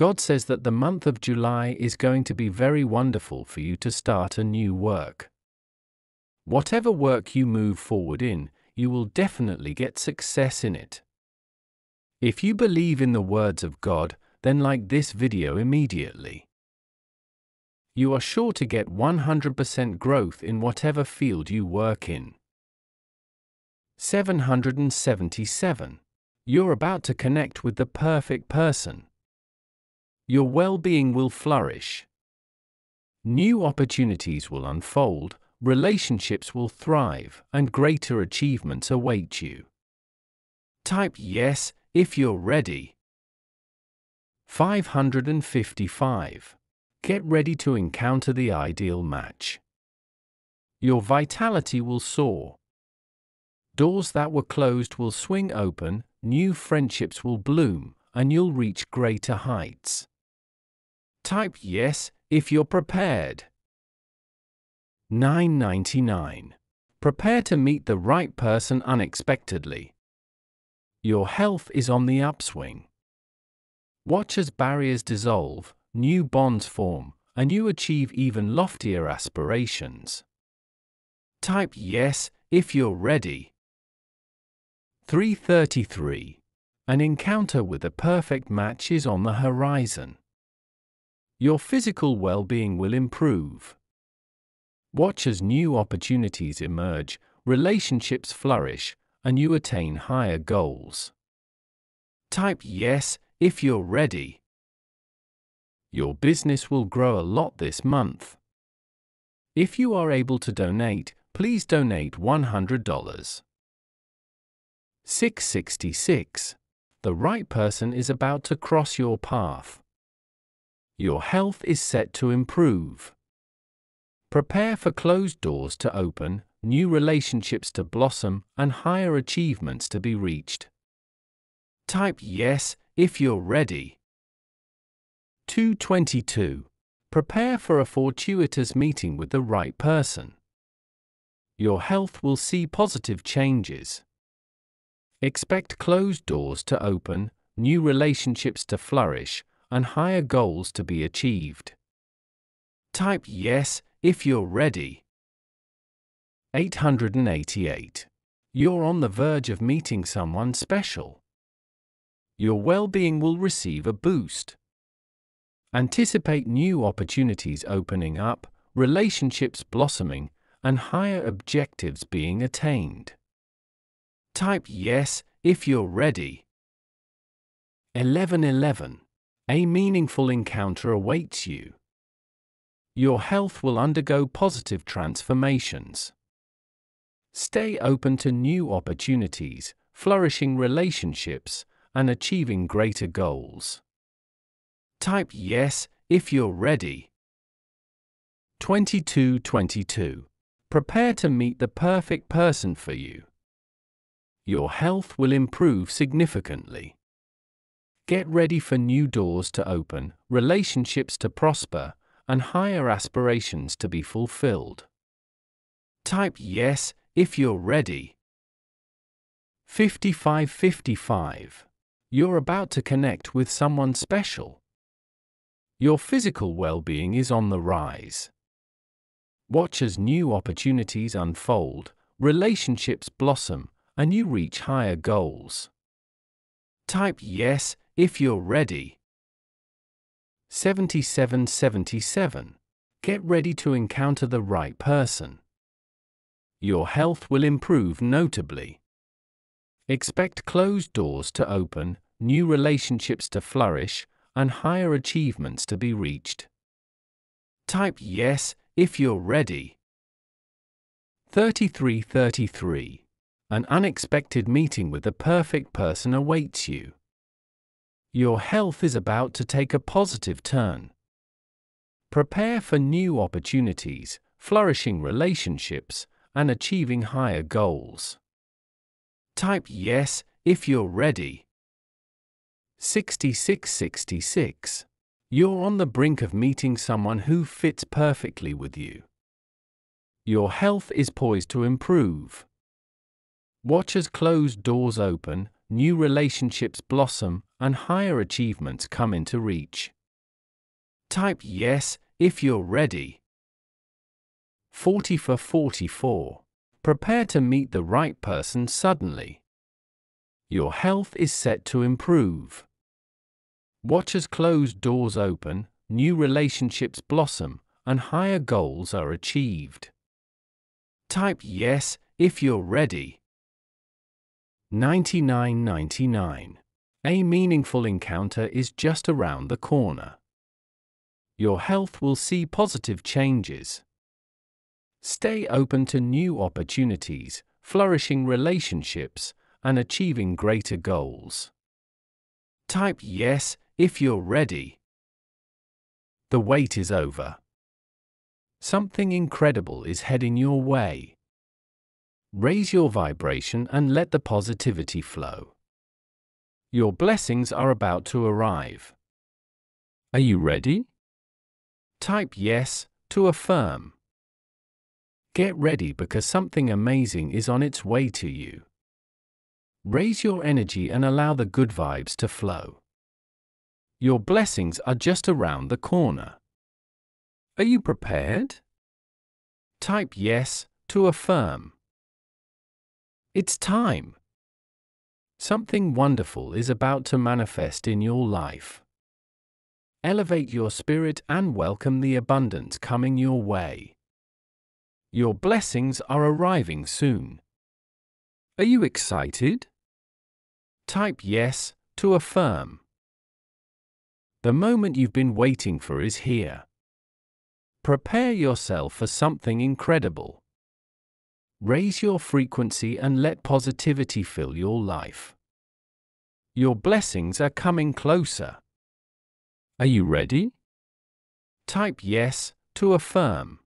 God says that the month of July is going to be very wonderful for you to start a new work. Whatever work you move forward in, you will definitely get success in it. If you believe in the words of God, then like this video immediately. You are sure to get 100% growth in whatever field you work in. 777. You're about to connect with the perfect person. Your well being will flourish. New opportunities will unfold, relationships will thrive, and greater achievements await you. Type yes if you're ready. 555. Get ready to encounter the ideal match. Your vitality will soar. Doors that were closed will swing open, new friendships will bloom, and you'll reach greater heights. Type yes if you're prepared. 999. Prepare to meet the right person unexpectedly. Your health is on the upswing. Watch as barriers dissolve, new bonds form, and you achieve even loftier aspirations. Type yes if you're ready. 333. An encounter with a perfect match is on the horizon. Your physical well being will improve. Watch as new opportunities emerge, relationships flourish, and you attain higher goals. Type yes if you're ready. Your business will grow a lot this month. If you are able to donate, please donate $100. 666. The right person is about to cross your path. Your health is set to improve. Prepare for closed doors to open, new relationships to blossom, and higher achievements to be reached. Type yes if you're ready. 222. Prepare for a fortuitous meeting with the right person. Your health will see positive changes. Expect closed doors to open, new relationships to flourish, and higher goals to be achieved. Type yes if you're ready. 888. You're on the verge of meeting someone special. Your well being will receive a boost. Anticipate new opportunities opening up, relationships blossoming, and higher objectives being attained. Type yes if you're ready. 1111. A meaningful encounter awaits you. Your health will undergo positive transformations. Stay open to new opportunities, flourishing relationships, and achieving greater goals. Type yes if you're ready. 2222. Prepare to meet the perfect person for you. Your health will improve significantly. Get ready for new doors to open, relationships to prosper, and higher aspirations to be fulfilled. Type yes if you're ready. 5555. You're about to connect with someone special. Your physical well being is on the rise. Watch as new opportunities unfold, relationships blossom, and you reach higher goals. Type yes if you're ready. 7777. Get ready to encounter the right person. Your health will improve notably. Expect closed doors to open, new relationships to flourish, and higher achievements to be reached. Type yes if you're ready. 3333. An unexpected meeting with the perfect person awaits you. Your health is about to take a positive turn. Prepare for new opportunities, flourishing relationships, and achieving higher goals. Type yes if you're ready. 6666. You're on the brink of meeting someone who fits perfectly with you. Your health is poised to improve. Watch as closed doors open, new relationships blossom, and higher achievements come into reach. Type yes if you're ready. 40 for 44. Prepare to meet the right person suddenly. Your health is set to improve. Watch as closed doors open, new relationships blossom, and higher goals are achieved. Type yes if you're ready. 99.99. A meaningful encounter is just around the corner. Your health will see positive changes. Stay open to new opportunities, flourishing relationships, and achieving greater goals. Type yes if you're ready. The wait is over. Something incredible is heading your way. Raise your vibration and let the positivity flow. Your blessings are about to arrive. Are you ready? Type yes to affirm. Get ready because something amazing is on its way to you. Raise your energy and allow the good vibes to flow. Your blessings are just around the corner. Are you prepared? Type yes to affirm. It's time. Something wonderful is about to manifest in your life. Elevate your spirit and welcome the abundance coming your way. Your blessings are arriving soon. Are you excited? Type yes to affirm. The moment you've been waiting for is here. Prepare yourself for something incredible. Raise your frequency and let positivity fill your life. Your blessings are coming closer. Are you ready? Type yes to affirm.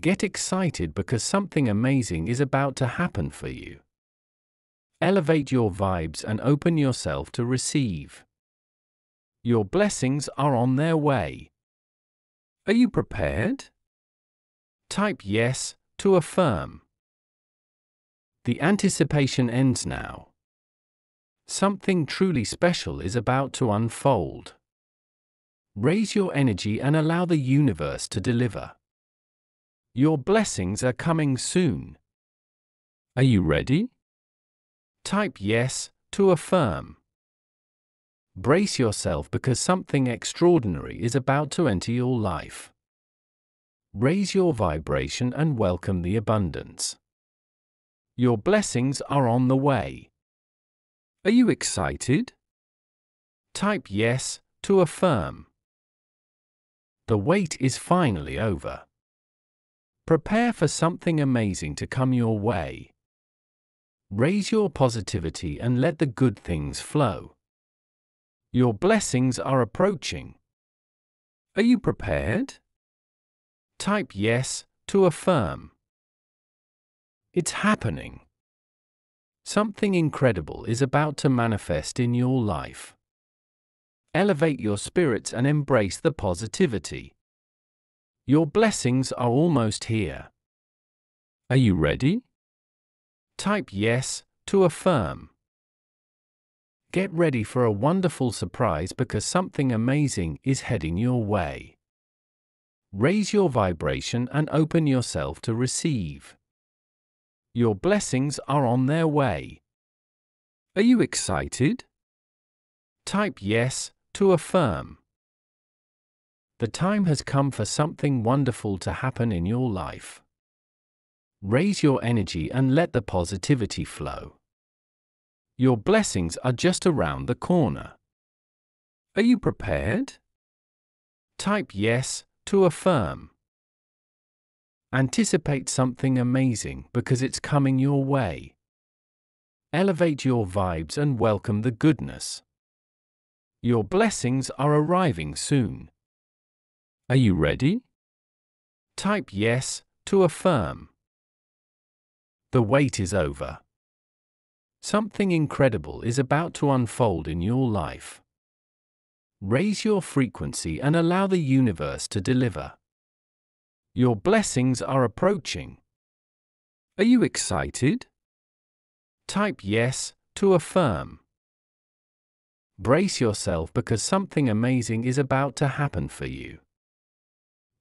Get excited because something amazing is about to happen for you. Elevate your vibes and open yourself to receive. Your blessings are on their way. Are you prepared? Type yes to affirm. The anticipation ends now. Something truly special is about to unfold. Raise your energy and allow the universe to deliver. Your blessings are coming soon. Are you ready? Type yes to affirm. Brace yourself because something extraordinary is about to enter your life. Raise your vibration and welcome the abundance. Your blessings are on the way. Are you excited? Type yes to affirm. The wait is finally over. Prepare for something amazing to come your way. Raise your positivity and let the good things flow. Your blessings are approaching. Are you prepared? Type yes to affirm. It's happening. Something incredible is about to manifest in your life. Elevate your spirits and embrace the positivity. Your blessings are almost here. Are you ready? Type yes to affirm. Get ready for a wonderful surprise because something amazing is heading your way. Raise your vibration and open yourself to receive. Your blessings are on their way. Are you excited? Type yes to affirm. The time has come for something wonderful to happen in your life. Raise your energy and let the positivity flow. Your blessings are just around the corner. Are you prepared? Type yes to affirm. Anticipate something amazing because it's coming your way. Elevate your vibes and welcome the goodness. Your blessings are arriving soon. Are you ready? Type yes to affirm. The wait is over. Something incredible is about to unfold in your life. Raise your frequency and allow the universe to deliver. Your blessings are approaching. Are you excited? Type yes to affirm. Brace yourself because something amazing is about to happen for you.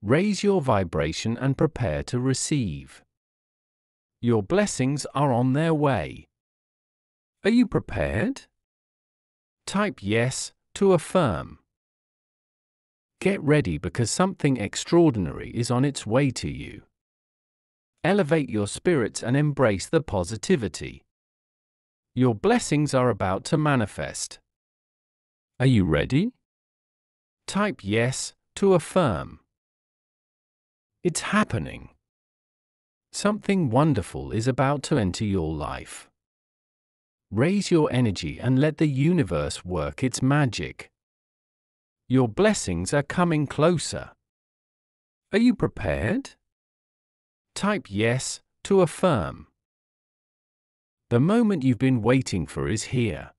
Raise your vibration and prepare to receive. Your blessings are on their way. Are you prepared? Type yes to affirm. Get ready because something extraordinary is on its way to you. Elevate your spirits and embrace the positivity. Your blessings are about to manifest. Are you ready? Type yes to affirm. It's happening. Something wonderful is about to enter your life. Raise your energy and let the universe work its magic. Your blessings are coming closer. Are you prepared? Type yes to affirm. The moment you've been waiting for is here.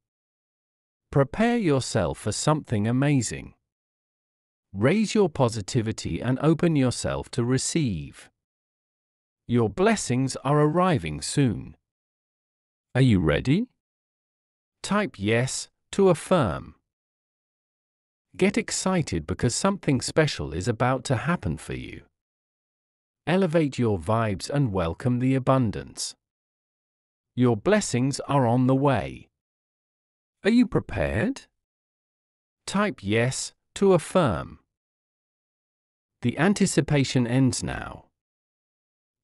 Prepare yourself for something amazing. Raise your positivity and open yourself to receive. Your blessings are arriving soon. Are you ready? Type yes to affirm. Get excited because something special is about to happen for you. Elevate your vibes and welcome the abundance. Your blessings are on the way. Are you prepared? Type yes to affirm. The anticipation ends now.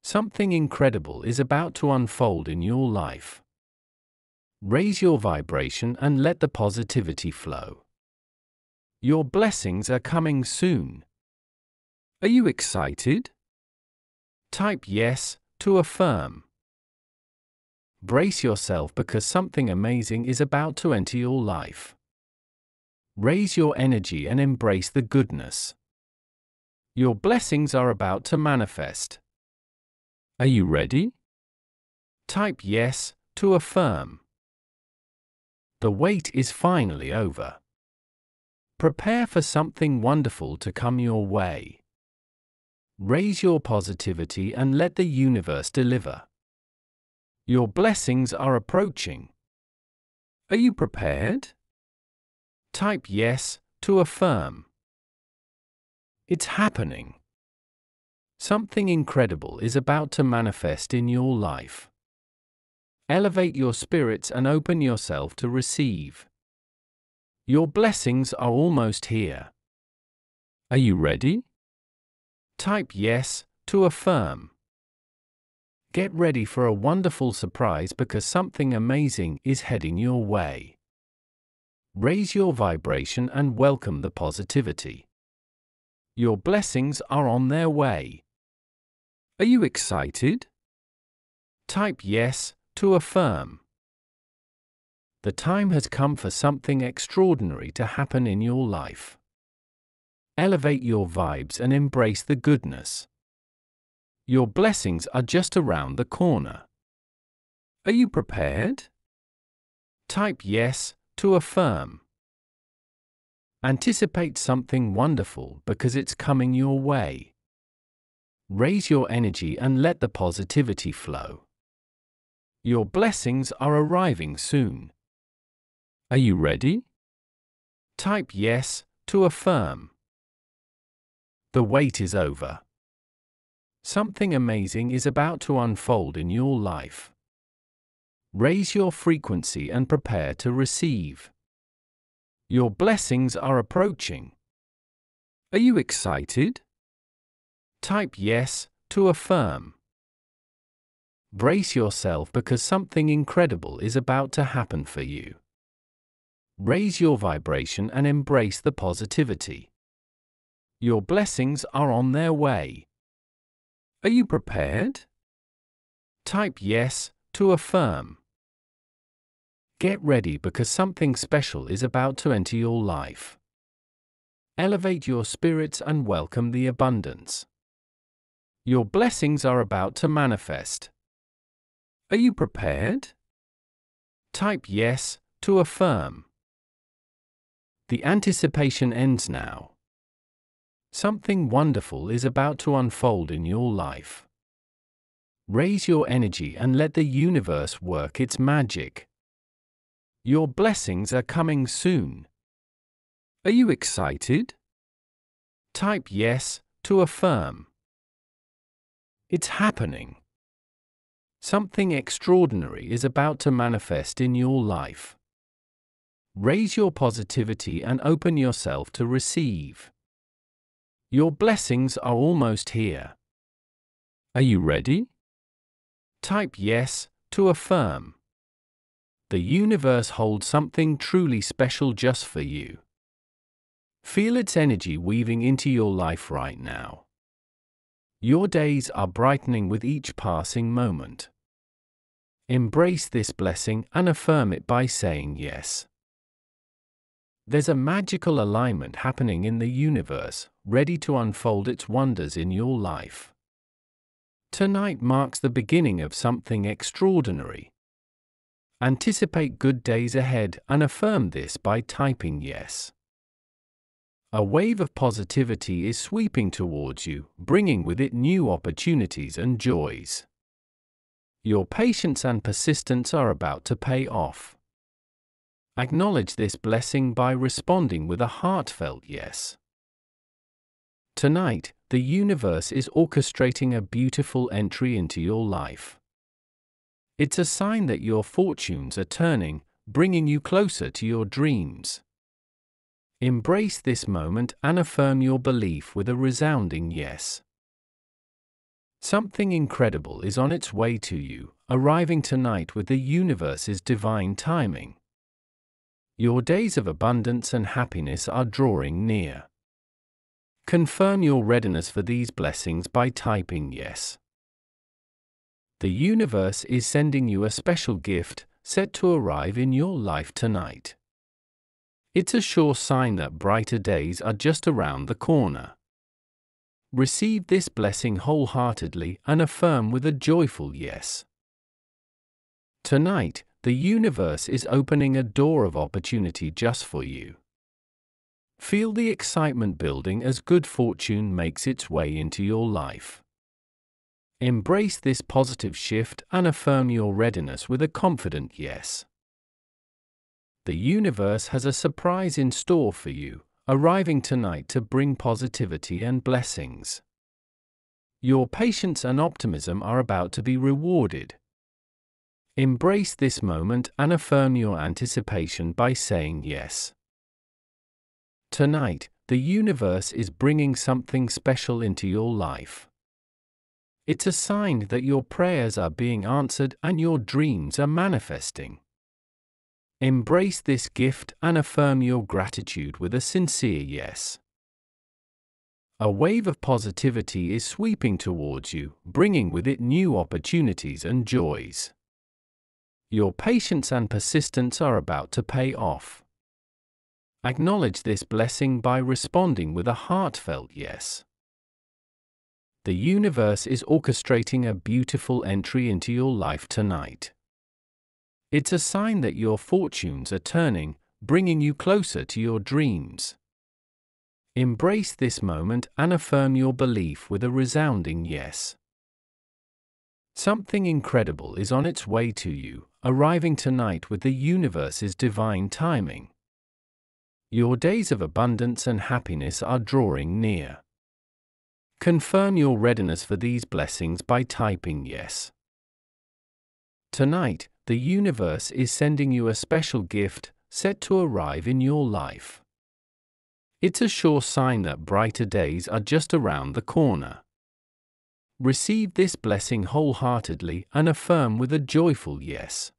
Something incredible is about to unfold in your life. Raise your vibration and let the positivity flow. Your blessings are coming soon. Are you excited? Type yes to affirm. Brace yourself because something amazing is about to enter your life. Raise your energy and embrace the goodness. Your blessings are about to manifest. Are you ready? Type yes to affirm. The wait is finally over. Prepare for something wonderful to come your way. Raise your positivity and let the universe deliver. Your blessings are approaching. Are you prepared? Type yes to affirm. It's happening. Something incredible is about to manifest in your life. Elevate your spirits and open yourself to receive. Your blessings are almost here. Are you ready? Type yes to affirm. Get ready for a wonderful surprise because something amazing is heading your way. Raise your vibration and welcome the positivity. Your blessings are on their way. Are you excited? Type yes to affirm. The time has come for something extraordinary to happen in your life. Elevate your vibes and embrace the goodness. Your blessings are just around the corner. Are you prepared? Type yes to affirm. Anticipate something wonderful because it's coming your way. Raise your energy and let the positivity flow. Your blessings are arriving soon. Are you ready? Type yes to affirm. The wait is over. Something amazing is about to unfold in your life. Raise your frequency and prepare to receive. Your blessings are approaching. Are you excited? Type yes to affirm. Brace yourself because something incredible is about to happen for you. Raise your vibration and embrace the positivity. Your blessings are on their way. Are you prepared? Type yes to affirm. Get ready because something special is about to enter your life. Elevate your spirits and welcome the abundance. Your blessings are about to manifest. Are you prepared? Type yes to affirm. The anticipation ends now. Something wonderful is about to unfold in your life. Raise your energy and let the universe work its magic. Your blessings are coming soon. Are you excited? Type yes to affirm. It's happening. Something extraordinary is about to manifest in your life. Raise your positivity and open yourself to receive. Your blessings are almost here. Are you ready? Type yes to affirm. The universe holds something truly special just for you. Feel its energy weaving into your life right now. Your days are brightening with each passing moment. Embrace this blessing and affirm it by saying yes. There's a magical alignment happening in the universe, ready to unfold its wonders in your life. Tonight marks the beginning of something extraordinary. Anticipate good days ahead and affirm this by typing yes. A wave of positivity is sweeping towards you, bringing with it new opportunities and joys. Your patience and persistence are about to pay off. Acknowledge this blessing by responding with a heartfelt yes. Tonight, the universe is orchestrating a beautiful entry into your life. It's a sign that your fortunes are turning, bringing you closer to your dreams. Embrace this moment and affirm your belief with a resounding yes. Something incredible is on its way to you, arriving tonight with the universe's divine timing. Your days of abundance and happiness are drawing near. Confirm your readiness for these blessings by typing yes. The universe is sending you a special gift set to arrive in your life tonight. It's a sure sign that brighter days are just around the corner. Receive this blessing wholeheartedly and affirm with a joyful yes. Tonight, the universe is opening a door of opportunity just for you. Feel the excitement building as good fortune makes its way into your life. Embrace this positive shift and affirm your readiness with a confident yes. The universe has a surprise in store for you, arriving tonight to bring positivity and blessings. Your patience and optimism are about to be rewarded. Embrace this moment and affirm your anticipation by saying yes. Tonight, the universe is bringing something special into your life. It's a sign that your prayers are being answered and your dreams are manifesting. Embrace this gift and affirm your gratitude with a sincere yes. A wave of positivity is sweeping towards you, bringing with it new opportunities and joys. Your patience and persistence are about to pay off. Acknowledge this blessing by responding with a heartfelt yes. The universe is orchestrating a beautiful entry into your life tonight. It's a sign that your fortunes are turning, bringing you closer to your dreams. Embrace this moment and affirm your belief with a resounding yes. Something incredible is on its way to you, arriving tonight with the universe's divine timing. Your days of abundance and happiness are drawing near. Confirm your readiness for these blessings by typing yes. Tonight, the universe is sending you a special gift set to arrive in your life. It's a sure sign that brighter days are just around the corner. Receive this blessing wholeheartedly and affirm with a joyful yes.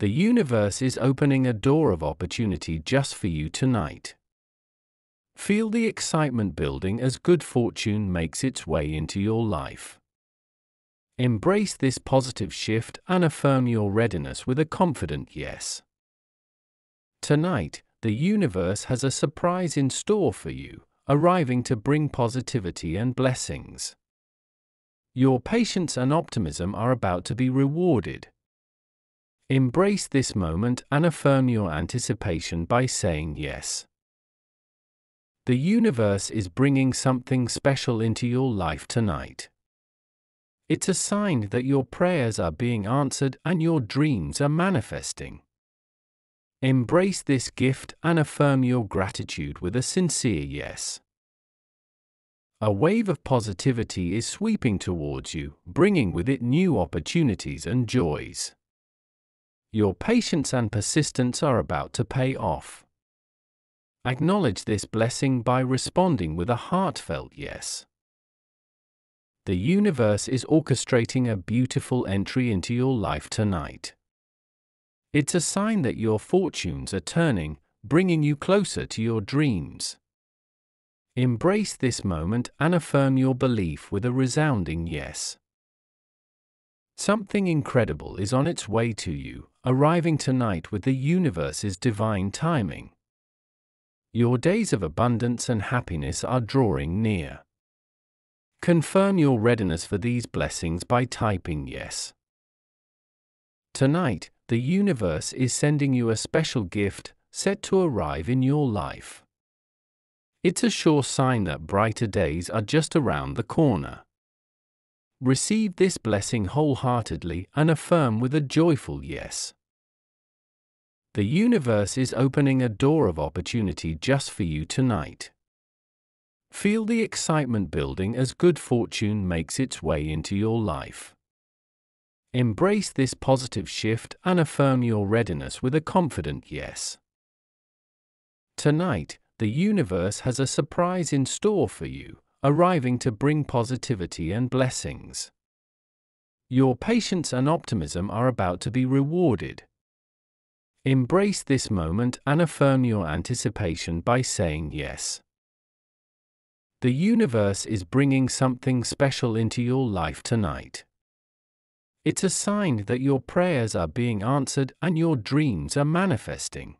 The universe is opening a door of opportunity just for you tonight. Feel the excitement building as good fortune makes its way into your life. Embrace this positive shift and affirm your readiness with a confident yes. Tonight, the universe has a surprise in store for you, arriving to bring positivity and blessings. Your patience and optimism are about to be rewarded. Embrace this moment and affirm your anticipation by saying yes. The universe is bringing something special into your life tonight. It's a sign that your prayers are being answered and your dreams are manifesting. Embrace this gift and affirm your gratitude with a sincere yes. A wave of positivity is sweeping towards you, bringing with it new opportunities and joys. Your patience and persistence are about to pay off. Acknowledge this blessing by responding with a heartfelt yes. The universe is orchestrating a beautiful entry into your life tonight. It's a sign that your fortunes are turning, bringing you closer to your dreams. Embrace this moment and affirm your belief with a resounding yes. Something incredible is on its way to you, arriving tonight with the universe's divine timing. Your days of abundance and happiness are drawing near. Confirm your readiness for these blessings by typing yes. Tonight, the universe is sending you a special gift set to arrive in your life. It's a sure sign that brighter days are just around the corner. Receive this blessing wholeheartedly and affirm with a joyful yes. The universe is opening a door of opportunity just for you tonight. Feel the excitement building as good fortune makes its way into your life. Embrace this positive shift and affirm your readiness with a confident yes. Tonight, the universe has a surprise in store for you, arriving to bring positivity and blessings. Your patience and optimism are about to be rewarded. Embrace this moment and affirm your anticipation by saying yes. The universe is bringing something special into your life tonight. It's a sign that your prayers are being answered and your dreams are manifesting.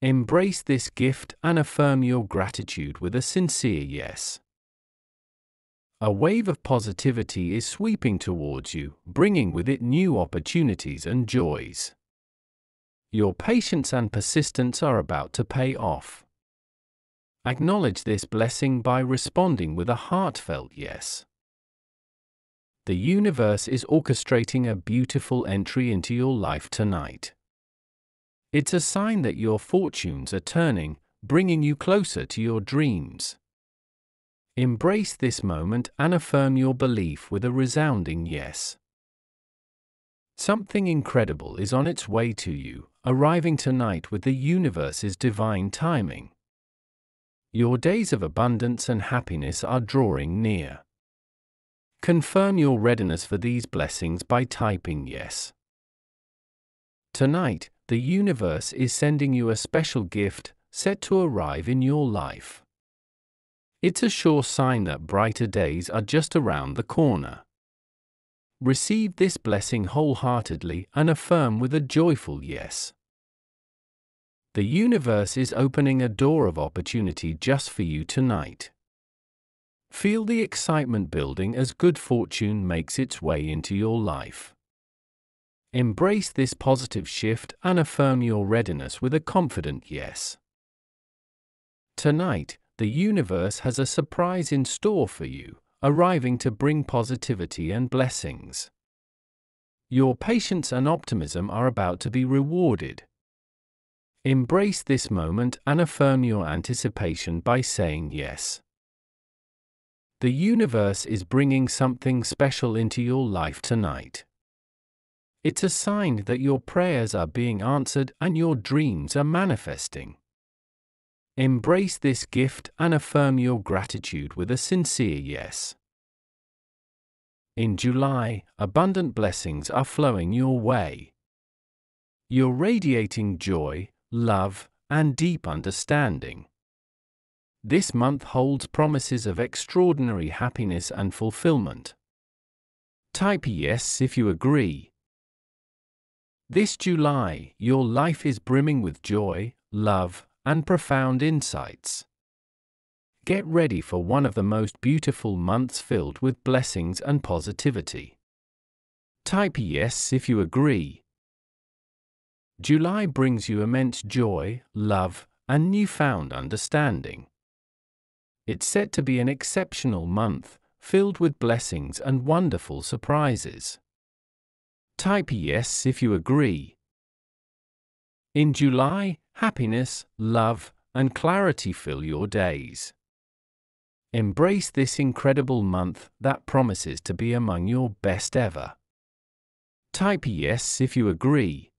Embrace this gift and affirm your gratitude with a sincere yes. A wave of positivity is sweeping towards you, bringing with it new opportunities and joys. Your patience and persistence are about to pay off. Acknowledge this blessing by responding with a heartfelt yes. The universe is orchestrating a beautiful entry into your life tonight. It's a sign that your fortunes are turning, bringing you closer to your dreams. Embrace this moment and affirm your belief with a resounding yes. Something incredible is on its way to you, arriving tonight with the universe's divine timing. Your days of abundance and happiness are drawing near. Confirm your readiness for these blessings by typing yes. Tonight, the universe is sending you a special gift set to arrive in your life. It's a sure sign that brighter days are just around the corner. Receive this blessing wholeheartedly and affirm with a joyful yes. The universe is opening a door of opportunity just for you tonight. Feel the excitement building as good fortune makes its way into your life. Embrace this positive shift and affirm your readiness with a confident yes. Tonight, the universe has a surprise in store for you, arriving to bring positivity and blessings. Your patience and optimism are about to be rewarded. Embrace this moment and affirm your anticipation by saying yes. The universe is bringing something special into your life tonight. It's a sign that your prayers are being answered and your dreams are manifesting. Embrace this gift and affirm your gratitude with a sincere yes. In July, abundant blessings are flowing your way. You're radiating joy, love, and deep understanding. This month holds promises of extraordinary happiness and fulfillment. Type yes if you agree. This July, your life is brimming with joy, love, and profound insights. Get ready for one of the most beautiful months filled with blessings and positivity. Type yes if you agree. July brings you immense joy, love, and newfound understanding. It's set to be an exceptional month, filled with blessings and wonderful surprises. Type yes if you agree. In July, happiness, love, and clarity fill your days. Embrace this incredible month that promises to be among your best ever. Type yes if you agree.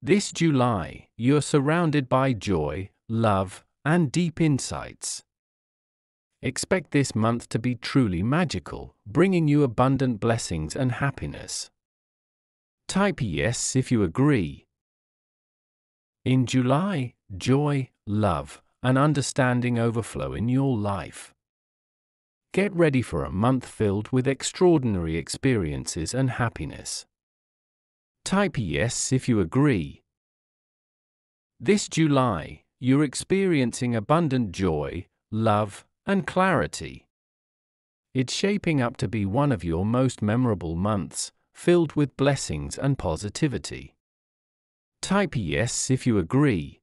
This July, you're surrounded by joy, love, and deep insights. Expect this month to be truly magical, bringing you abundant blessings and happiness. Type yes if you agree. In July, joy, love, and understanding overflow in your life. Get ready for a month filled with extraordinary experiences and happiness. Type yes if you agree. This July, you're experiencing abundant joy, love, and clarity. It's shaping up to be one of your most memorable months, filled with blessings and positivity. Type yes if you agree.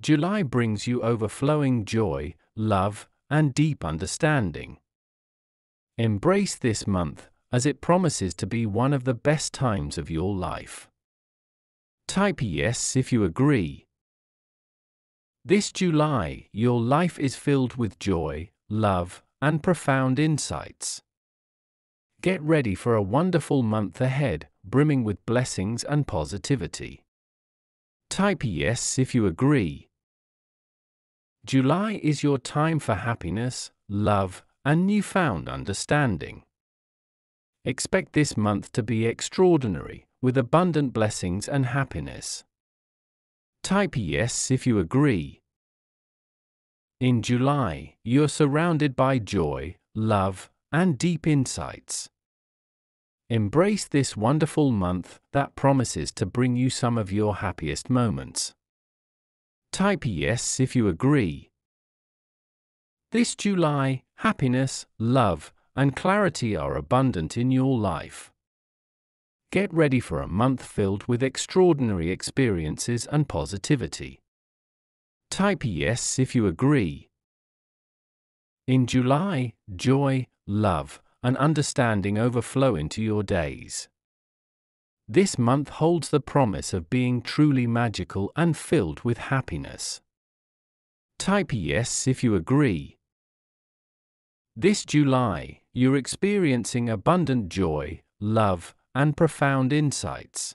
July brings you overflowing joy, love, and deep understanding. Embrace this month, as it promises to be one of the best times of your life. Type yes if you agree. This July, your life is filled with joy, love, and profound insights. Get ready for a wonderful month ahead, brimming with blessings and positivity. Type yes if you agree. July is your time for happiness, love, and newfound understanding. Expect this month to be extraordinary, with abundant blessings and happiness. Type yes if you agree. In July, you're surrounded by joy, love, and deep insights. Embrace this wonderful month that promises to bring you some of your happiest moments. Type yes if you agree. This July, happiness, love, and clarity are abundant in your life. Get ready for a month filled with extraordinary experiences and positivity. Type yes if you agree. In July, joy, love, and understanding overflow into your days. This month holds the promise of being truly magical and filled with happiness. Type yes if you agree. This July, you're experiencing abundant joy, love, and profound insights.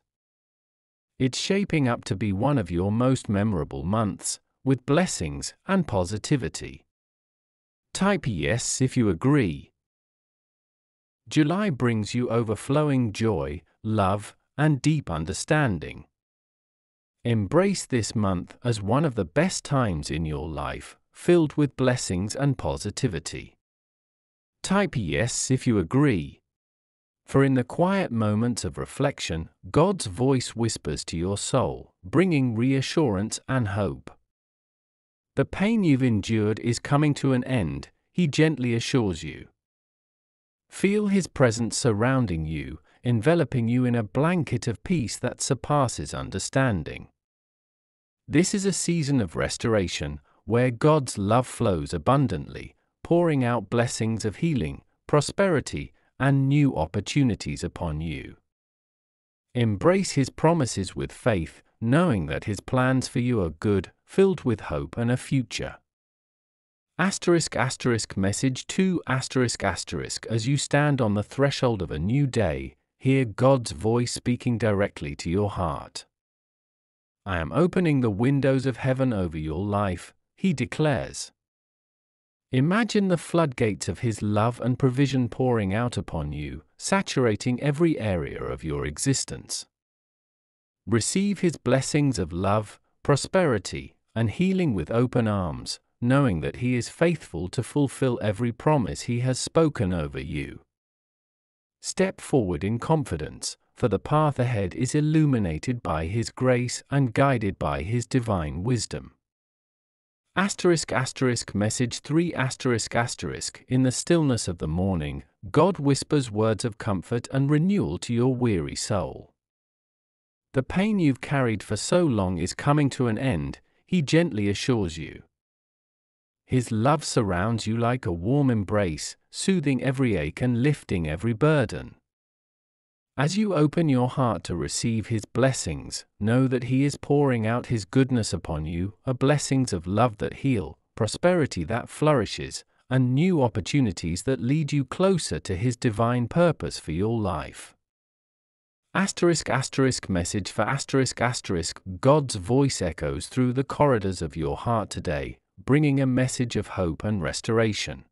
It's shaping up to be one of your most memorable months, with blessings and positivity. Type yes if you agree. July brings you overflowing joy, love, and deep understanding. Embrace this month as one of the best times in your life, filled with blessings and positivity. Type yes if you agree. For in the quiet moments of reflection, God's voice whispers to your soul, bringing reassurance and hope. The pain you've endured is coming to an end, He gently assures you. Feel His presence surrounding you, enveloping you in a blanket of peace that surpasses understanding. This is a season of restoration, where God's love flows abundantly, pouring out blessings of healing, prosperity, and new opportunities upon you. Embrace His promises with faith, knowing that His plans for you are good, filled with hope and a future. Asterisk asterisk message 2 asterisk asterisk as you stand on the threshold of a new day, hear God's voice speaking directly to your heart. I am opening the windows of heaven over your life, he declares. Imagine the floodgates of His love and provision pouring out upon you, saturating every area of your existence. Receive His blessings of love, prosperity, and healing with open arms, knowing that He is faithful to fulfill every promise He has spoken over you. Step forward in confidence, for the path ahead is illuminated by His grace and guided by His divine wisdom. Asterisk asterisk message 3 asterisk asterisk In the stillness of the morning, God whispers words of comfort and renewal to your weary soul. The pain you've carried for so long is coming to an end, He gently assures you. His love surrounds you like a warm embrace, soothing every ache and lifting every burden. As you open your heart to receive His blessings, know that He is pouring out His goodness upon you, a blessings of love that heal, prosperity that flourishes, and new opportunities that lead you closer to His divine purpose for your life. Asterisk asterisk message for asterisk asterisk God's voice echoes through the corridors of your heart today, bringing a message of hope and restoration.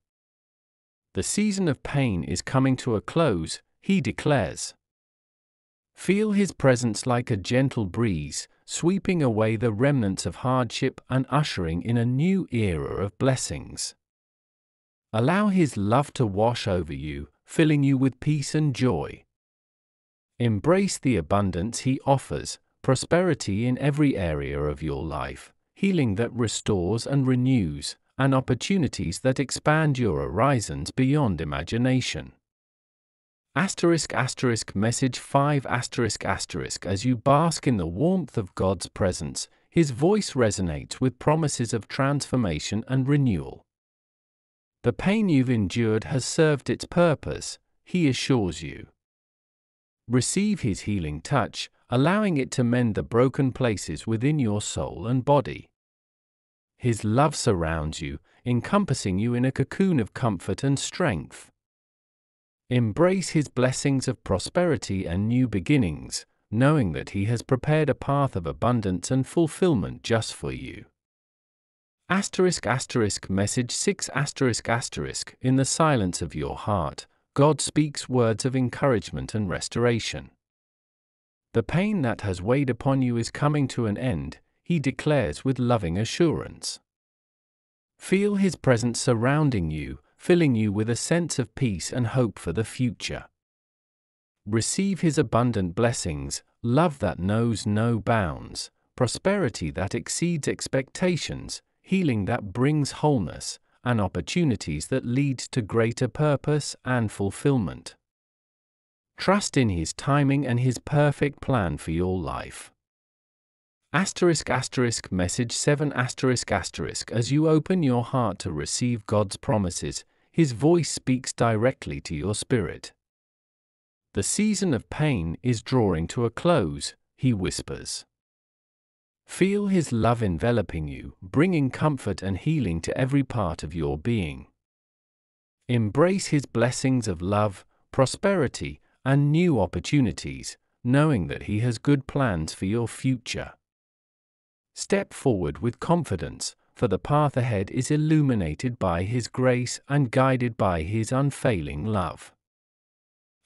The season of pain is coming to a close, he declares. Feel his presence like a gentle breeze, sweeping away the remnants of hardship and ushering in a new era of blessings. Allow his love to wash over you, filling you with peace and joy. Embrace the abundance he offers, prosperity in every area of your life, healing that restores and renews, and opportunities that expand your horizons beyond imagination. Asterisk asterisk message 5 asterisk asterisk as you bask in the warmth of God's presence, his voice resonates with promises of transformation and renewal. The pain you've endured has served its purpose, he assures you. Receive his healing touch, allowing it to mend the broken places within your soul and body. His love surrounds you, encompassing you in a cocoon of comfort and strength. Embrace His blessings of prosperity and new beginnings, knowing that He has prepared a path of abundance and fulfillment just for you. Asterisk asterisk message 6 asterisk asterisk In the silence of your heart, God speaks words of encouragement and restoration. The pain that has weighed upon you is coming to an end, He declares with loving assurance. Feel His presence surrounding you, filling you with a sense of peace and hope for the future. Receive His abundant blessings, love that knows no bounds, prosperity that exceeds expectations, healing that brings wholeness, and opportunities that lead to greater purpose and fulfillment. Trust in His timing and His perfect plan for your life. Asterisk asterisk message 7 asterisk asterisk As you open your heart to receive God's promises, his voice speaks directly to your spirit. The season of pain is drawing to a close, he whispers. Feel his love enveloping you, bringing comfort and healing to every part of your being. Embrace his blessings of love, prosperity, and new opportunities, knowing that he has good plans for your future. Step forward with confidence, for the path ahead is illuminated by His grace and guided by His unfailing love.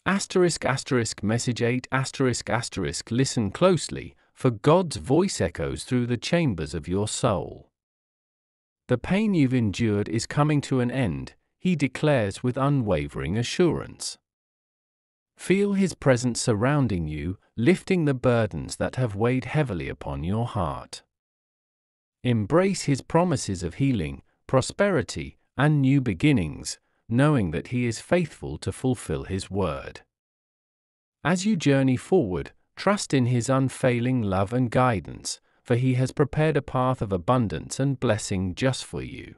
Asterisk asterisk message 8 asterisk asterisk listen closely, for God's voice echoes through the chambers of your soul. The pain you've endured is coming to an end, he declares with unwavering assurance. Feel his presence surrounding you, lifting the burdens that have weighed heavily upon your heart. Embrace His promises of healing, prosperity, and new beginnings, knowing that He is faithful to fulfill His word. As you journey forward, trust in His unfailing love and guidance, for He has prepared a path of abundance and blessing just for you.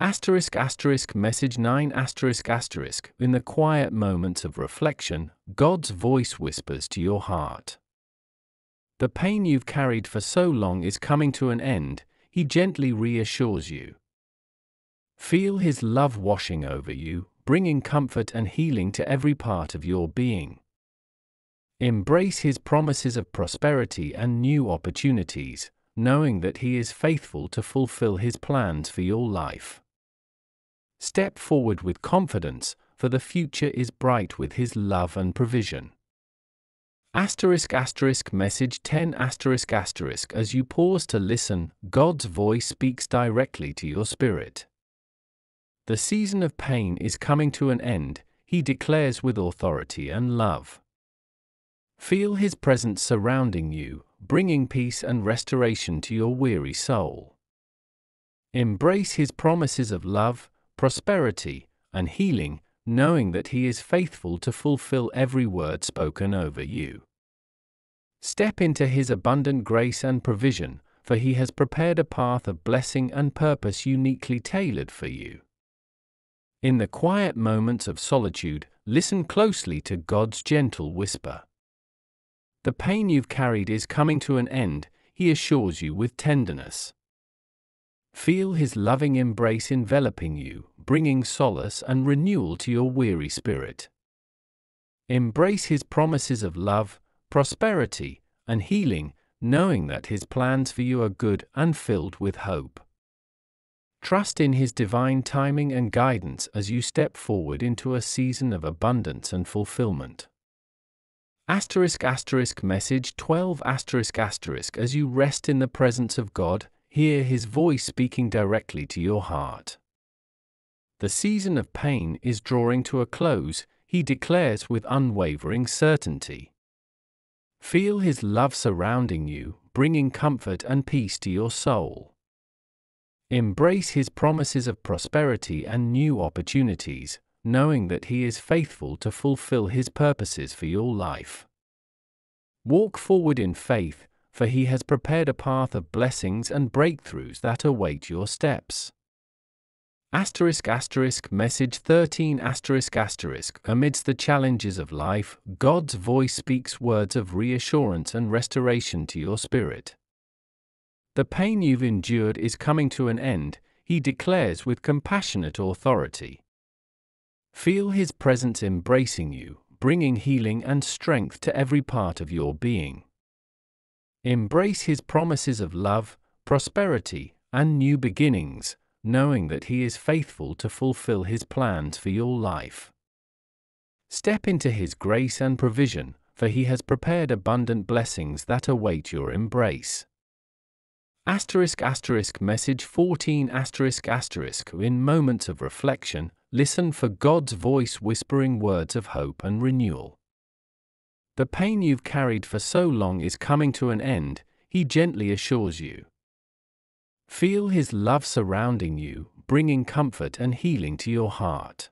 Asterisk asterisk message 9 asterisk asterisk In the quiet moments of reflection, God's voice whispers to your heart. The pain you've carried for so long is coming to an end, he gently reassures you. Feel his love washing over you, bringing comfort and healing to every part of your being. Embrace his promises of prosperity and new opportunities, knowing that he is faithful to fulfill his plans for your life. Step forward with confidence, for the future is bright with his love and provision. Asterisk asterisk message 10 asterisk asterisk As you pause to listen, God's voice speaks directly to your spirit. The season of pain is coming to an end, he declares with authority and love. Feel his presence surrounding you, bringing peace and restoration to your weary soul. Embrace his promises of love, prosperity, and healing, knowing that He is faithful to fulfill every word spoken over you. Step into His abundant grace and provision, for He has prepared a path of blessing and purpose uniquely tailored for you. In the quiet moments of solitude, listen closely to God's gentle whisper. The pain you've carried is coming to an end, he assures you with tenderness. Feel his loving embrace enveloping you, bringing solace and renewal to your weary spirit. Embrace his promises of love, prosperity, and healing, knowing that his plans for you are good and filled with hope. Trust in his divine timing and guidance as you step forward into a season of abundance and fulfillment. Asterisk asterisk message 12 asterisk asterisk as you rest in the presence of God, hear his voice speaking directly to your heart. The season of pain is drawing to a close, he declares with unwavering certainty. Feel his love surrounding you, bringing comfort and peace to your soul. Embrace his promises of prosperity and new opportunities, knowing that he is faithful to fulfill his purposes for your life. Walk forward in faith, for he has prepared a path of blessings and breakthroughs that await your steps. Asterisk asterisk message 13 asterisk asterisk Amidst the challenges of life, God's voice speaks words of reassurance and restoration to your spirit. The pain you've endured is coming to an end, he declares with compassionate authority. Feel his presence embracing you, bringing healing and strength to every part of your being. Embrace his promises of love, prosperity, and new beginnings, knowing that he is faithful to fulfill his plans for your life. Step into his grace and provision, for he has prepared abundant blessings that await your embrace. Asterisk asterisk message 14 asterisk asterisk In moments of reflection, listen for God's voice whispering words of hope and renewal. The pain you've carried for so long is coming to an end, he gently assures you. Feel his love surrounding you, bringing comfort and healing to your heart.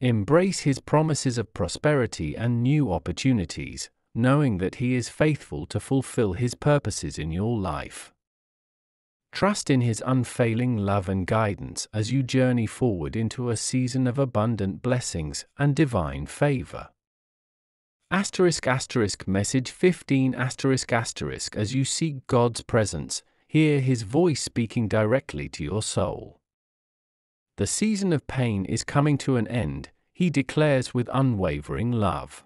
Embrace his promises of prosperity and new opportunities, knowing that he is faithful to fulfill his purposes in your life. Trust in his unfailing love and guidance as you journey forward into a season of abundant blessings and divine favor. Asterisk asterisk message 15 asterisk asterisk as you seek God's presence, hear his voice speaking directly to your soul. The season of pain is coming to an end, he declares with unwavering love.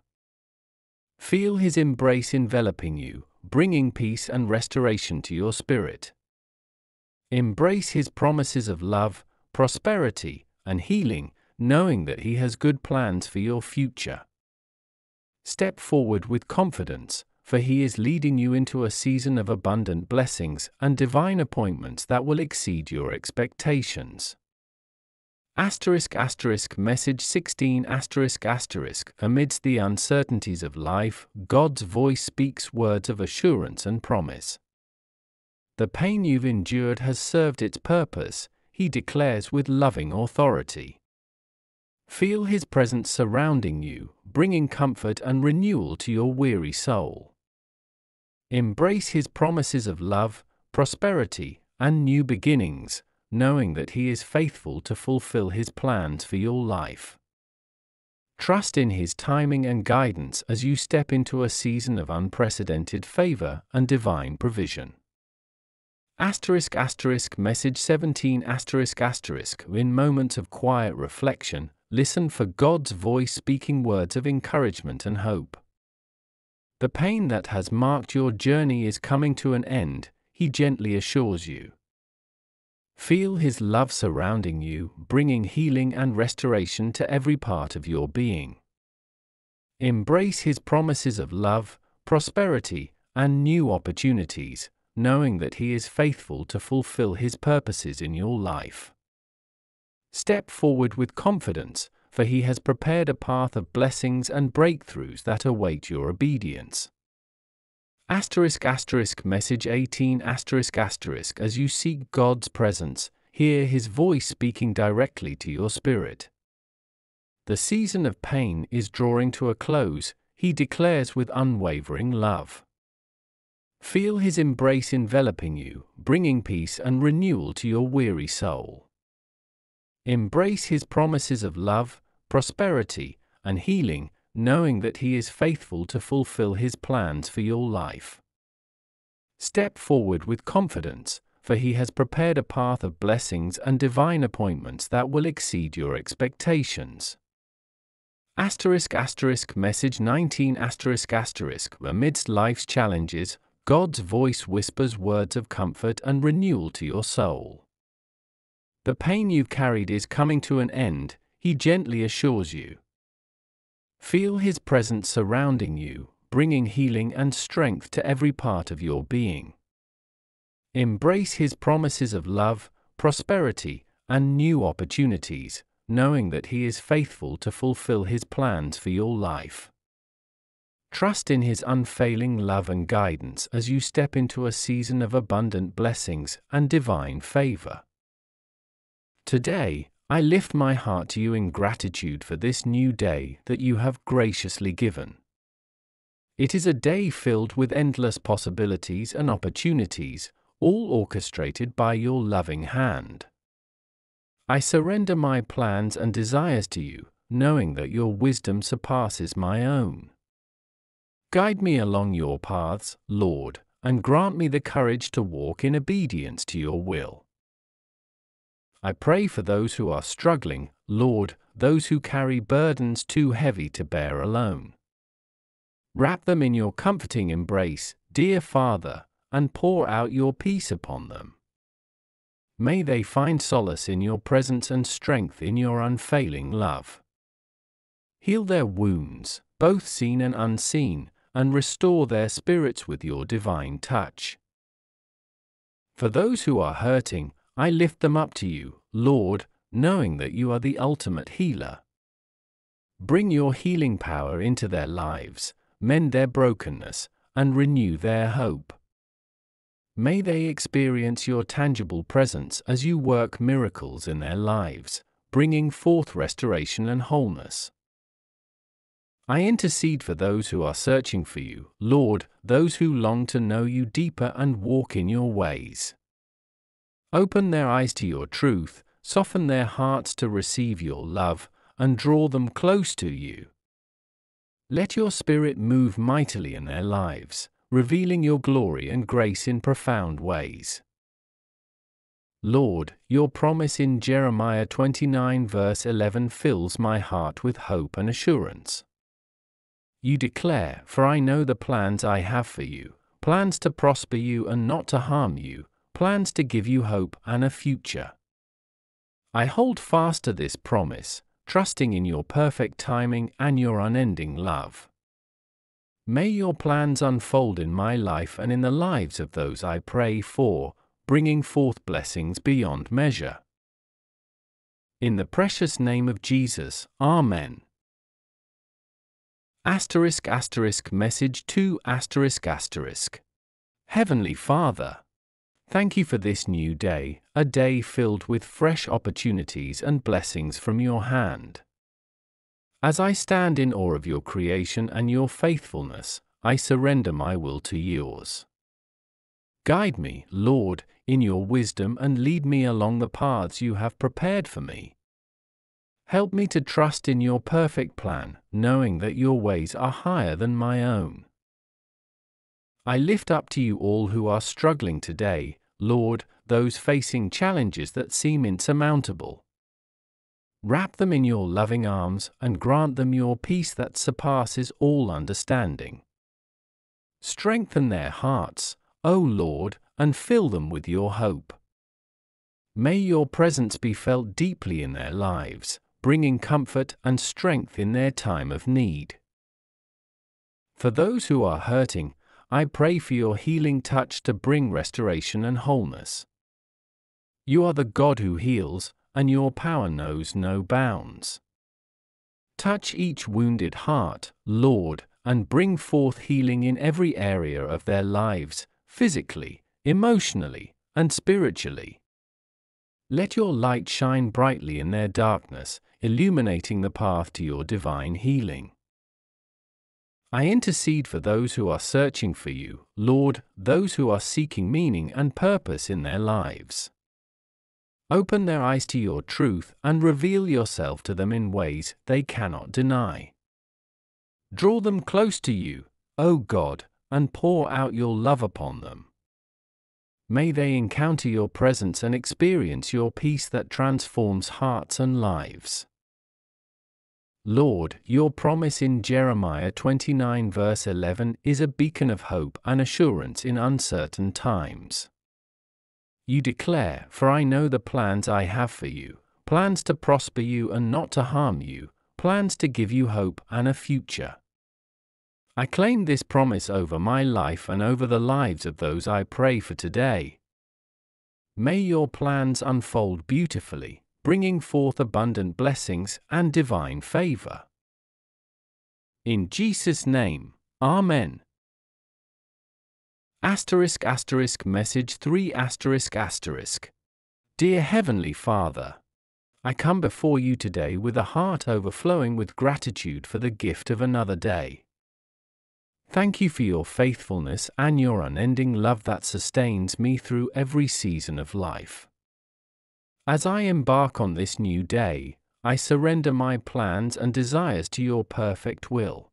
Feel his embrace enveloping you, bringing peace and restoration to your spirit. Embrace his promises of love, prosperity, and healing, knowing that he has good plans for your future. Step forward with confidence, for he is leading you into a season of abundant blessings and divine appointments that will exceed your expectations. Asterisk asterisk message 16 asterisk asterisk Amidst the uncertainties of life, God's voice speaks words of assurance and promise. The pain you've endured has served its purpose, he declares with loving authority. Feel his presence surrounding you, bringing comfort and renewal to your weary soul. Embrace his promises of love, prosperity, and new beginnings, knowing that he is faithful to fulfill his plans for your life. Trust in his timing and guidance as you step into a season of unprecedented favor and divine provision. Asterisk asterisk message 17 asterisk asterisk In moments of quiet reflection, listen for God's voice speaking words of encouragement and hope. The pain that has marked your journey is coming to an end, he gently assures you. Feel his love surrounding you, bringing healing and restoration to every part of your being. Embrace his promises of love, prosperity, and new opportunities, knowing that he is faithful to fulfill his purposes in your life. Step forward with confidence, for he has prepared a path of blessings and breakthroughs that await your obedience. Asterisk asterisk message 18 asterisk asterisk as you seek God's presence, hear his voice speaking directly to your spirit. The season of pain is drawing to a close, he declares with unwavering love. Feel his embrace enveloping you, bringing peace and renewal to your weary soul. Embrace his promises of love, prosperity, and healing, knowing that He is faithful to fulfill His plans for your life. Step forward with confidence, for He has prepared a path of blessings and divine appointments that will exceed your expectations. Asterisk asterisk message 19 asterisk asterisk amidst life's challenges, God's voice whispers words of comfort and renewal to your soul. The pain you've carried is coming to an end, he gently assures you. Feel his presence surrounding you, bringing healing and strength to every part of your being. Embrace his promises of love, prosperity, and new opportunities, knowing that he is faithful to fulfill his plans for your life. Trust in his unfailing love and guidance as you step into a season of abundant blessings and divine favor. Today, I lift my heart to you in gratitude for this new day that you have graciously given. It is a day filled with endless possibilities and opportunities, all orchestrated by your loving hand. I surrender my plans and desires to you, knowing that your wisdom surpasses my own. Guide me along your paths, Lord, and grant me the courage to walk in obedience to your will. I pray for those who are struggling, Lord, those who carry burdens too heavy to bear alone. Wrap them in your comforting embrace, dear Father, and pour out your peace upon them. May they find solace in your presence and strength in your unfailing love. Heal their wounds, both seen and unseen, and restore their spirits with your divine touch. For those who are hurting, I lift them up to you, Lord, knowing that you are the ultimate healer. Bring your healing power into their lives, mend their brokenness, and renew their hope. May they experience your tangible presence as you work miracles in their lives, bringing forth restoration and wholeness. I intercede for those who are searching for you, Lord, those who long to know you deeper and walk in your ways. Open their eyes to your truth, soften their hearts to receive your love, and draw them close to you. Let your Spirit move mightily in their lives, revealing your glory and grace in profound ways. Lord, your promise in Jeremiah 29 verse 11 fills my heart with hope and assurance. You declare, For I know the plans I have for you, plans to prosper you and not to harm you, plans to give you hope and a future. I hold fast to this promise, trusting in your perfect timing and your unending love. May your plans unfold in my life and in the lives of those I pray for, bringing forth blessings beyond measure. In the precious name of Jesus, Amen. Asterisk asterisk message 2 asterisk asterisk. Heavenly Father, Thank you for this new day, a day filled with fresh opportunities and blessings from your hand. As I stand in awe of your creation and your faithfulness, I surrender my will to yours. Guide me, Lord, in your wisdom and lead me along the paths you have prepared for me. Help me to trust in your perfect plan, knowing that your ways are higher than my own. I lift up to you all who are struggling today, Lord, those facing challenges that seem insurmountable. Wrap them in your loving arms and grant them your peace that surpasses all understanding. Strengthen their hearts, O Lord, and fill them with your hope. May your presence be felt deeply in their lives, bringing comfort and strength in their time of need. For those who are hurting, I pray for your healing touch to bring restoration and wholeness. You are the God who heals, and your power knows no bounds. Touch each wounded heart, Lord, and bring forth healing in every area of their lives, physically, emotionally, and spiritually. Let your light shine brightly in their darkness, illuminating the path to your divine healing. I intercede for those who are searching for you, Lord, those who are seeking meaning and purpose in their lives. Open their eyes to your truth and reveal yourself to them in ways they cannot deny. Draw them close to you, O God, and pour out your love upon them. May they encounter your presence and experience your peace that transforms hearts and lives. Lord, your promise in Jeremiah 29 verse 11 is a beacon of hope and assurance in uncertain times. You declare, For I know the plans I have for you, plans to prosper you and not to harm you, plans to give you hope and a future. I claim this promise over my life and over the lives of those I pray for today. May your plans unfold beautifully, bringing forth abundant blessings and divine favor. In Jesus' name, Amen. Asterisk asterisk message 3 asterisk asterisk. Dear Heavenly Father, I come before you today with a heart overflowing with gratitude for the gift of another day. Thank you for your faithfulness and your unending love that sustains me through every season of life. As I embark on this new day, I surrender my plans and desires to your perfect will.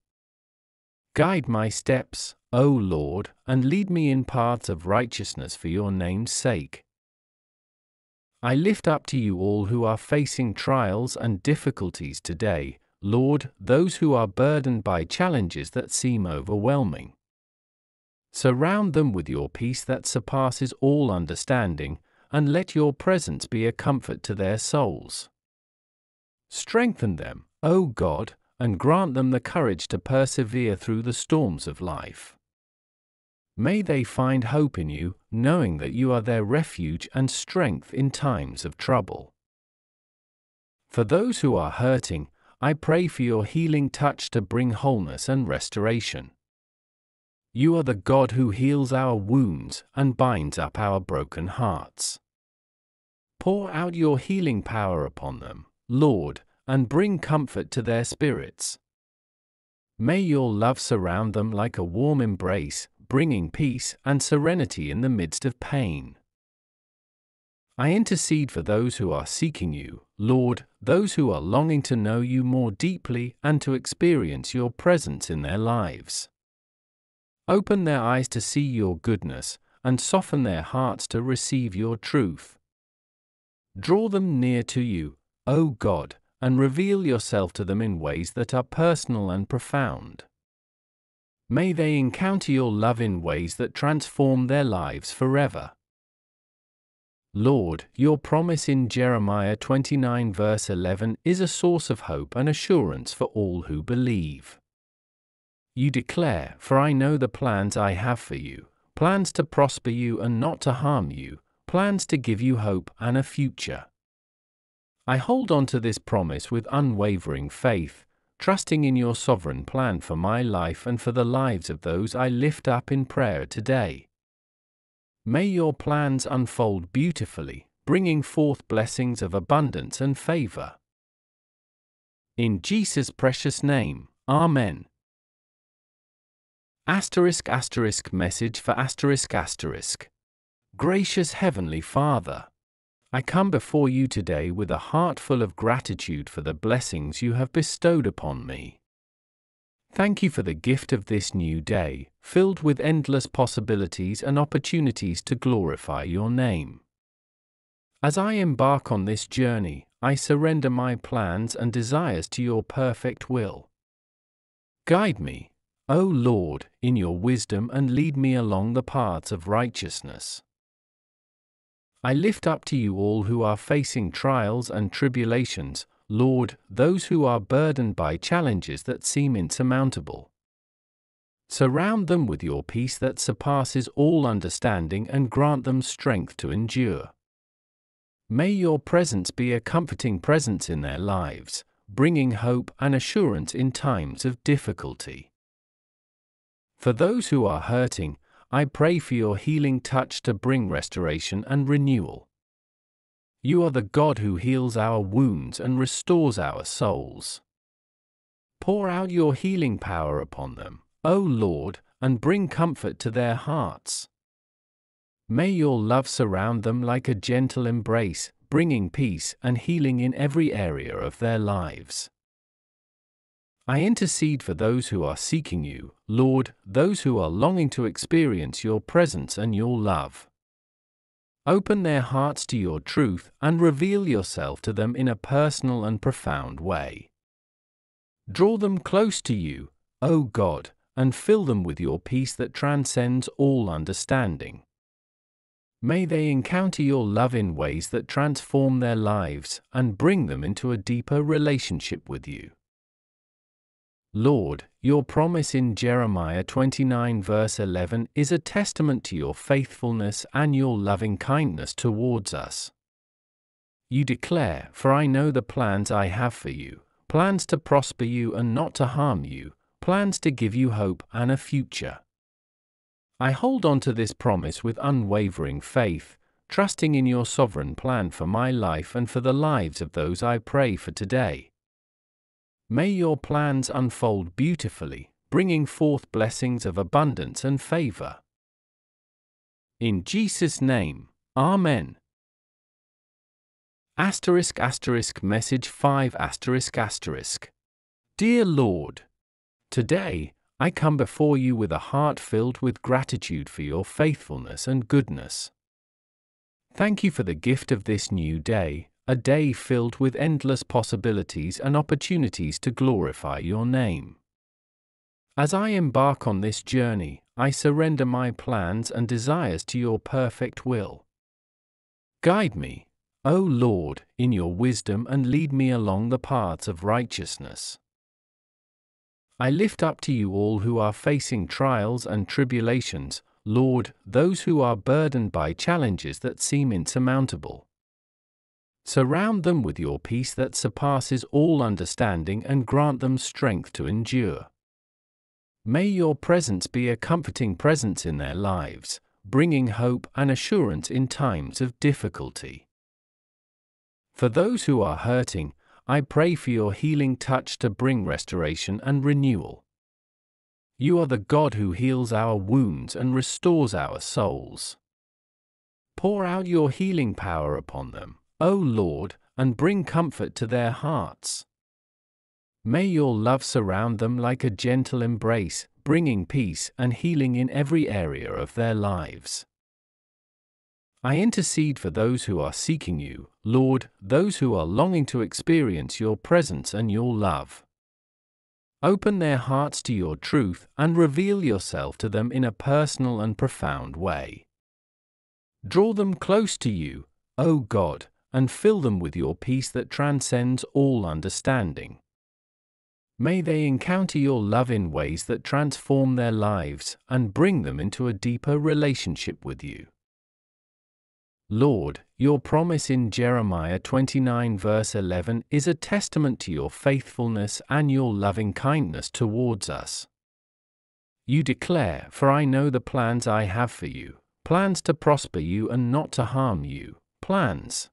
Guide my steps, O Lord, and lead me in paths of righteousness for your name's sake. I lift up to you all who are facing trials and difficulties today, Lord, those who are burdened by challenges that seem overwhelming. Surround them with your peace that surpasses all understanding, and let your presence be a comfort to their souls. Strengthen them, O God, and grant them the courage to persevere through the storms of life. May they find hope in you, knowing that you are their refuge and strength in times of trouble. For those who are hurting, I pray for your healing touch to bring wholeness and restoration. You are the God who heals our wounds and binds up our broken hearts. Pour out your healing power upon them, Lord, and bring comfort to their spirits. May your love surround them like a warm embrace, bringing peace and serenity in the midst of pain. I intercede for those who are seeking you, Lord, those who are longing to know you more deeply and to experience your presence in their lives. Open their eyes to see your goodness, and soften their hearts to receive your truth. Draw them near to you, O God, and reveal yourself to them in ways that are personal and profound. May they encounter your love in ways that transform their lives forever. Lord, your promise in Jeremiah 29 verse 11 is a source of hope and assurance for all who believe. You declare, For I know the plans I have for you, plans to prosper you and not to harm you, plans to give you hope and a future. I hold on to this promise with unwavering faith, trusting in your sovereign plan for my life and for the lives of those I lift up in prayer today. May your plans unfold beautifully, bringing forth blessings of abundance and favor. In Jesus' precious name, Amen. Asterisk asterisk message for asterisk asterisk. Gracious Heavenly Father, I come before you today with a heart full of gratitude for the blessings you have bestowed upon me. Thank you for the gift of this new day, filled with endless possibilities and opportunities to glorify your name. As I embark on this journey, I surrender my plans and desires to your perfect will. Guide me, O Lord, in your wisdom and lead me along the paths of righteousness. I lift up to you all who are facing trials and tribulations, Lord, those who are burdened by challenges that seem insurmountable. Surround them with your peace that surpasses all understanding and grant them strength to endure. May your presence be a comforting presence in their lives, bringing hope and assurance in times of difficulty. For those who are hurting, I pray for your healing touch to bring restoration and renewal. You are the God who heals our wounds and restores our souls. Pour out your healing power upon them, O Lord, and bring comfort to their hearts. May your love surround them like a gentle embrace, bringing peace and healing in every area of their lives. I intercede for those who are seeking you, Lord, those who are longing to experience your presence and your love. Open their hearts to your truth and reveal yourself to them in a personal and profound way. Draw them close to you, O God, and fill them with your peace that transcends all understanding. May they encounter your love in ways that transform their lives and bring them into a deeper relationship with you. Lord, your promise in Jeremiah 29 verse 11 is a testament to your faithfulness and your loving kindness towards us. You declare, For I know the plans I have for you, plans to prosper you and not to harm you, plans to give you hope and a future. I hold on to this promise with unwavering faith, trusting in your sovereign plan for my life and for the lives of those I pray for today. May your plans unfold beautifully, bringing forth blessings of abundance and favor. In Jesus' name, Amen. Asterisk asterisk message 5 asterisk asterisk. Dear Lord, today I come before you with a heart filled with gratitude for your faithfulness and goodness. Thank you for the gift of this new day, a day filled with endless possibilities and opportunities to glorify your name. As I embark on this journey, I surrender my plans and desires to your perfect will. Guide me, O Lord, in your wisdom and lead me along the paths of righteousness. I lift up to you all who are facing trials and tribulations, Lord, those who are burdened by challenges that seem insurmountable. Surround them with your peace that surpasses all understanding and grant them strength to endure. May your presence be a comforting presence in their lives, bringing hope and assurance in times of difficulty. For those who are hurting, I pray for your healing touch to bring restoration and renewal. You are the God who heals our wounds and restores our souls. Pour out your healing power upon them O Lord, and bring comfort to their hearts. May your love surround them like a gentle embrace, bringing peace and healing in every area of their lives. I intercede for those who are seeking you, Lord, those who are longing to experience your presence and your love. Open their hearts to your truth and reveal yourself to them in a personal and profound way. Draw them close to you, O God, and fill them with your peace that transcends all understanding. May they encounter your love in ways that transform their lives and bring them into a deeper relationship with you. Lord, your promise in Jeremiah 29 verse 11 is a testament to your faithfulness and your loving kindness towards us. You declare, For I know the plans I have for you, plans to prosper you and not to harm you, plans